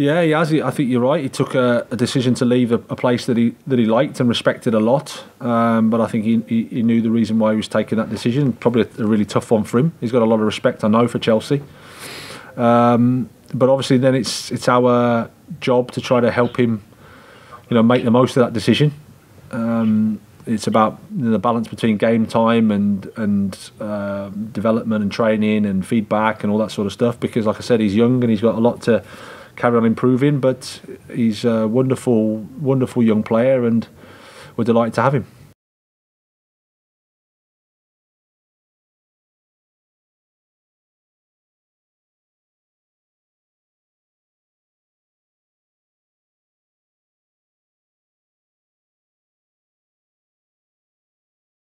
Yeah, he has. I think you're right. He took a, a decision to leave a, a, place that he that he liked and respected a lot. Um, but I think he, he, he, knew the reason why he was taking that decision. Probably a, a, really tough one for him. He's got a lot of respect, I know, for Chelsea. Um, but obviously, then it's it's our job to try to help him, you know, make the most of that decision. Um, it's about the balance between game time and and uh, development and training and feedback and all that sort of stuff. Because, like I said, he's young and he's got a lot to carry on improving. But he's a wonderful, wonderful young player, and we're delighted to have him.